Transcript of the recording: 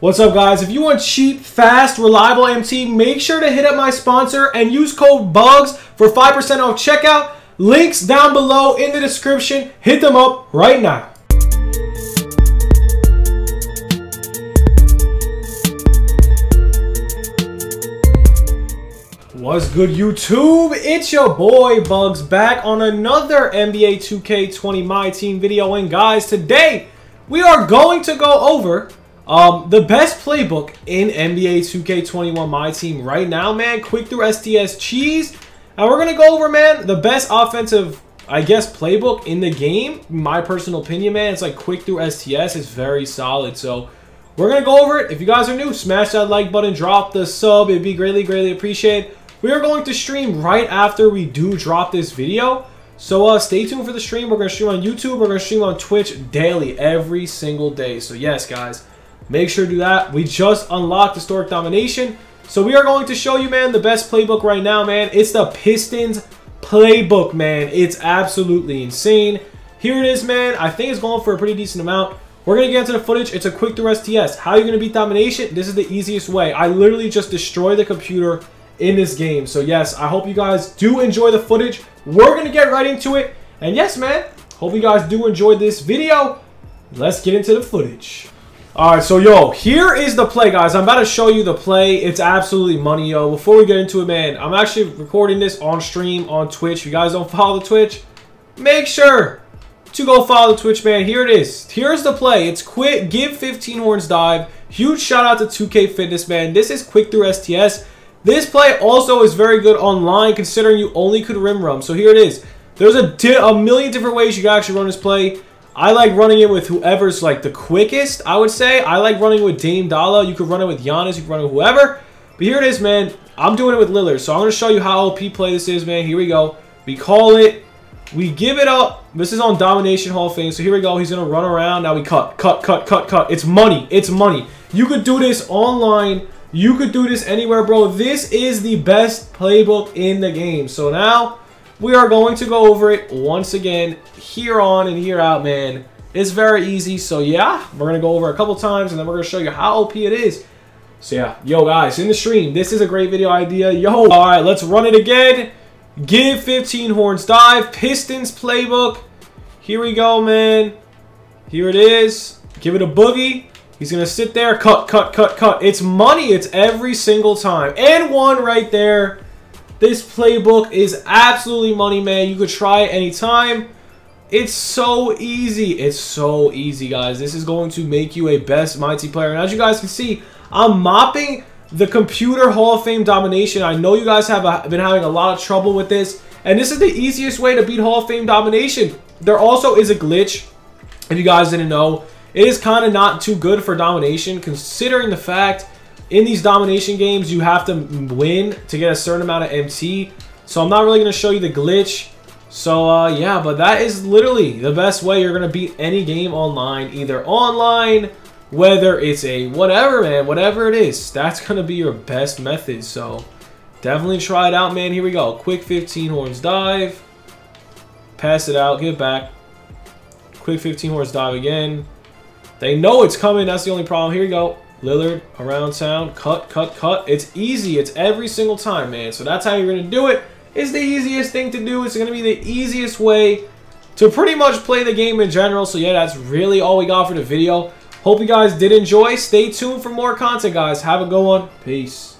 What's up, guys? If you want cheap, fast, reliable MT, make sure to hit up my sponsor and use code BUGZ for 5% off checkout. Links down below in the description. Hit them up right now. What's good, YouTube? It's your boy Bugz back on another NBA 2K20 My Team video. And guys, today we are going to go over um, the best playbook in NBA 2K21 My Team right now, man. Quick through STS cheese. And we're going to go over, man, the best offensive, I guess, playbook in the game. My personal opinion, man. It's like quick through STS. It's very solid. So we're going to go over it. If you guys are new, smash that like button. Drop the sub. It'd be greatly, greatly appreciated. We are going to stream right after we do drop this video. So uh, stay tuned for the stream. We're going to stream on YouTube. We're going to stream on Twitch daily, every single day. So yes, guys. Make sure to do that. We just unlocked Historic Domination. So we are going to show you, man, the best playbook right now, man. It's the Pistons playbook, man. It's absolutely insane. Here it is, man. I think it's going for a pretty decent amount. We're going to get into the footage. It's a quick through STS. How are you going to beat domination? This is the easiest way. I literally just destroy the computer in this game. So yes, I hope you guys do enjoy the footage. We're going to get right into it. And yes, man, hope you guys do enjoy this video. Let's get into the footage. Alright, so yo, here is the play, guys. I'm about to show you the play. It's absolutely money, yo. Before we get into it, man, I'm actually recording this on stream on Twitch. If you guys don't follow the Twitch, make sure to go follow the Twitch, man. Here it is. Here's the play. It's quick. Give 15 horns dive. Huge shout out to 2K Fitness, man. This is quick through STS. This play also is very good online, considering you only could rim run. So here it is. There's a, a million different ways you can actually run this play. I like running it with whoever's like the quickest, I would say. I like running with Dame Dollar. You could run it with Giannis. You could run it with whoever. But here it is, man. I'm doing it with Lillard. So I'm going to show you how OP play this is, man. Here we go. We call it. We give it up. This is on Domination Hall of Fame. So here we go. He's going to run around. Now we cut, cut, cut, cut, cut. It's money. It's money. You could do this online. You could do this anywhere, bro. This is the best playbook in the game. So now we are going to go over it once again, here on and here out, man. It's very easy, so yeah, we're going to go over a couple times, and then we're going to show you how OP it is. So yeah, yo guys, in the stream, this is a great video idea. Yo, all right, let's run it again. Give 15 horns dive, Pistons playbook. Here we go, man. Here it is. Give it a boogie. He's going to sit there, cut, cut, cut, cut. It's money. It's every single time. And one right there. This playbook is absolutely money, man. You could try it anytime. It's so easy. It's so easy, guys. This is going to make you a best My Team player. And as you guys can see, I'm mopping the computer Hall of Fame domination. I know you guys have a, been having a lot of trouble with this. And this is the easiest way to beat Hall of Fame domination. There also is a glitch, if you guys didn't know. It is kind of not too good for domination, considering the fact in these domination games, you have to win to get a certain amount of MT. So I'm not really going to show you the glitch. So, uh, yeah, but that is literally the best way you're going to beat any game online. Either online, whether it's a whatever, man, whatever it is. That's going to be your best method. So, definitely try it out, man. Here we go. Quick 15 horns dive. Pass it out. Get back. Quick 15 horns dive again. They know it's coming. That's the only problem. Here we go. Lillard around town. Cut, cut, cut. It's easy. It's every single time, man. So that's how you're going to do it. It's the easiest thing to do. It's going to be the easiest way to pretty much play the game in general. So yeah, that's really all we got for the video. Hope you guys did enjoy. Stay tuned for more content, guys. Have a good one. Peace.